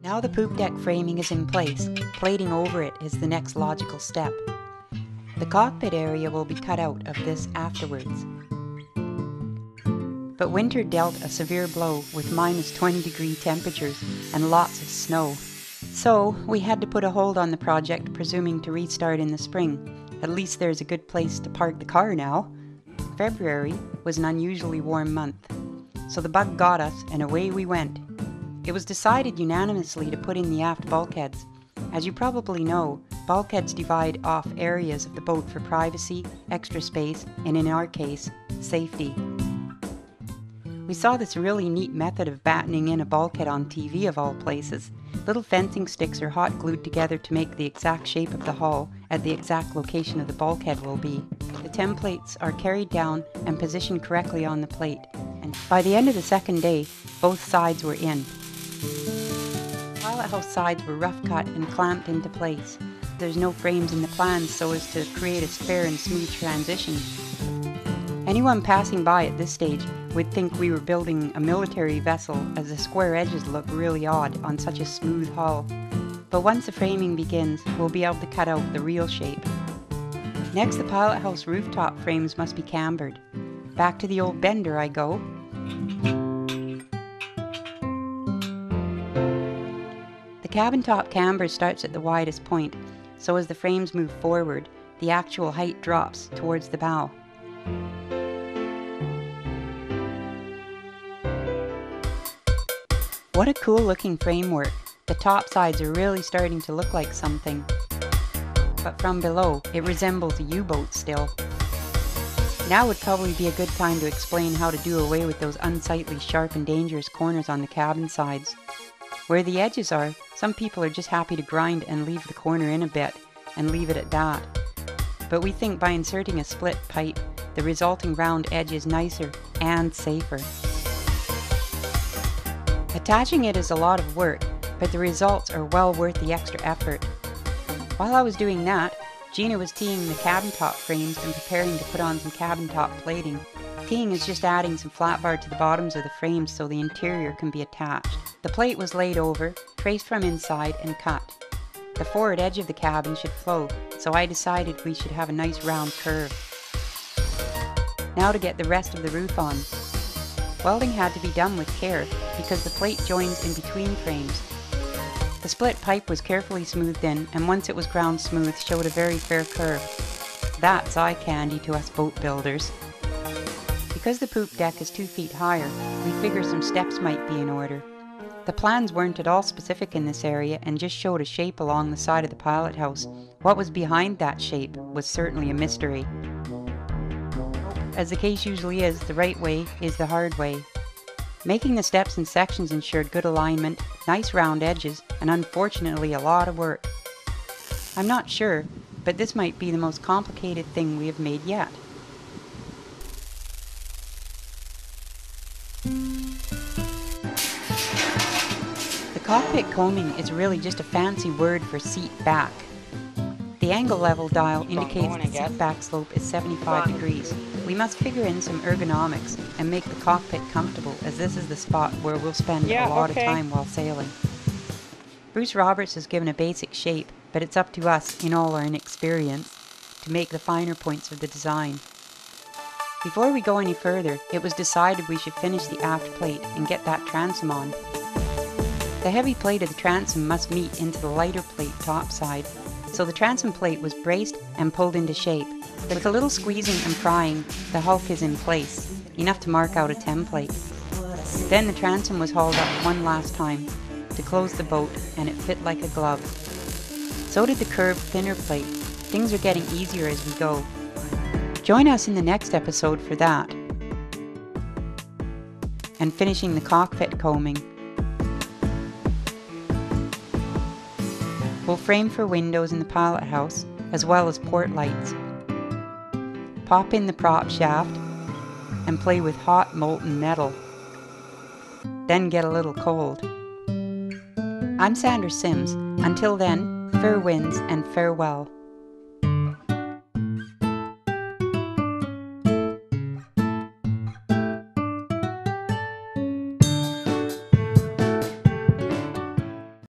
Now the poop deck framing is in place, plating over it is the next logical step. The cockpit area will be cut out of this afterwards. But winter dealt a severe blow with minus 20 degree temperatures and lots of snow. So we had to put a hold on the project, presuming to restart in the spring. At least there's a good place to park the car now. February was an unusually warm month, so the bug got us and away we went. It was decided unanimously to put in the aft bulkheads. As you probably know, bulkheads divide off areas of the boat for privacy, extra space, and in our case, safety. We saw this really neat method of battening in a bulkhead on TV of all places. Little fencing sticks are hot glued together to make the exact shape of the hull at the exact location of the bulkhead will be. The templates are carried down and positioned correctly on the plate, and by the end of the second day, both sides were in. Pilot house sides were rough cut and clamped into place. There's no frames in the plans so as to create a fair and smooth transition. Anyone passing by at this stage would think we were building a military vessel as the square edges look really odd on such a smooth hull. But once the framing begins, we'll be able to cut out the real shape. Next, the pilot house rooftop frames must be cambered. Back to the old bender I go. The cabin top camber starts at the widest point, so as the frames move forward, the actual height drops towards the bow. What a cool looking framework. The top sides are really starting to look like something. But from below, it resembles a U-boat still. Now would probably be a good time to explain how to do away with those unsightly, sharp and dangerous corners on the cabin sides. Where the edges are, some people are just happy to grind and leave the corner in a bit, and leave it at that. But we think by inserting a split pipe, the resulting round edge is nicer and safer. Attaching it is a lot of work, but the results are well worth the extra effort. While I was doing that, Gina was teeing the cabin top frames and preparing to put on some cabin top plating. Teeing is just adding some flat bar to the bottoms of the frames so the interior can be attached. The plate was laid over, traced from inside, and cut. The forward edge of the cabin should flow, so I decided we should have a nice round curve. Now to get the rest of the roof on. Welding had to be done with care because the plate joins in between frames. The split pipe was carefully smoothed in and once it was ground smooth showed a very fair curve. That's eye candy to us boat builders. Because the poop deck is two feet higher, we figure some steps might be in order. The plans weren't at all specific in this area and just showed a shape along the side of the pilot house. What was behind that shape was certainly a mystery. As the case usually is, the right way is the hard way. Making the steps and sections ensured good alignment, nice round edges, and unfortunately a lot of work. I'm not sure, but this might be the most complicated thing we have made yet. The cockpit coaming is really just a fancy word for seat back. The angle level dial indicates the seat back slope is 75 degrees. We must figure in some ergonomics and make the cockpit comfortable as this is the spot where we'll spend Yeah, a lot okay. of time while sailing. Bruce Roberts has given a basic shape, but it's up to us, in all our inexperience, to make the finer points of the design. Before we go any further, it was decided we should finish the aft plate and get that transom on. The heavy plate of the transom must meet into the lighter plate topside, so the transom plate was braced and pulled into shape. With a little squeezing and prying, the hulk is in place, enough to mark out a template. Then the transom was hauled up one last time to close the boat and it fit like a glove. So did the curved thinner plate. Things are getting easier as we go. Join us in the next episode for that. And finishing the cockpit coaming. We'll frame for windows in the pilot house as well as port lights. Pop in the prop shaft and play with hot molten metal. Then get a little cold. I'm Sandra Sims. Until then, fair winds and farewell.